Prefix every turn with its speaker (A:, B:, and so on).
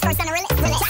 A: thanks first sending the realist.